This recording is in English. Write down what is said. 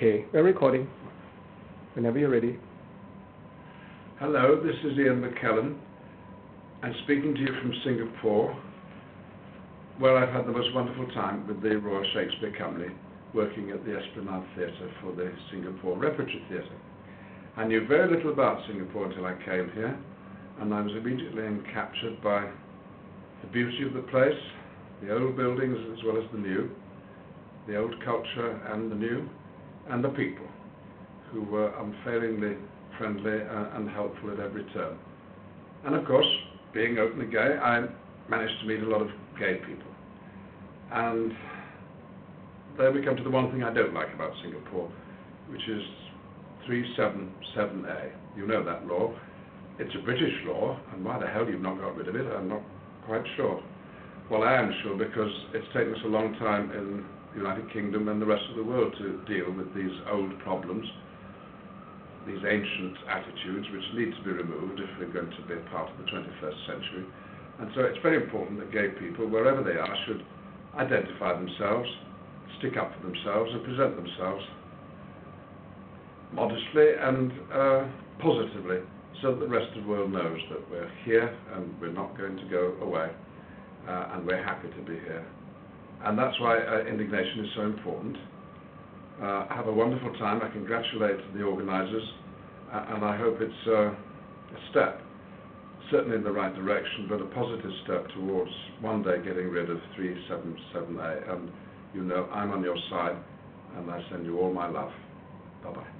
Okay, we're recording. Whenever you're ready. Hello, this is Ian McKellen. I'm speaking to you from Singapore, where I've had the most wonderful time with the Royal Shakespeare Company, working at the Esplanade Theatre for the Singapore Repertory Theatre. I knew very little about Singapore until I came here, and I was immediately encaptured by the beauty of the place, the old buildings as well as the new, the old culture and the new, and the people, who were unfailingly friendly uh, and helpful at every turn. And of course, being openly gay, I managed to meet a lot of gay people. And there we come to the one thing I don't like about Singapore, which is 377A. You know that law. It's a British law, and why the hell you've not got rid of it, I'm not quite sure. Well, I am sure because it's taken us a long time in the United Kingdom and the rest of the world to deal with these old problems, these ancient attitudes which need to be removed if we're going to be a part of the 21st century. And so it's very important that gay people, wherever they are, should identify themselves, stick up for themselves, and present themselves modestly and uh, positively so that the rest of the world knows that we're here and we're not going to go away uh, and we're happy to be here. And that's why uh, IndigNation is so important. Uh, have a wonderful time. I congratulate the organisers uh, and I hope it's uh, a step, certainly in the right direction, but a positive step towards one day getting rid of 377A. And you know I'm on your side and I send you all my love. Bye-bye.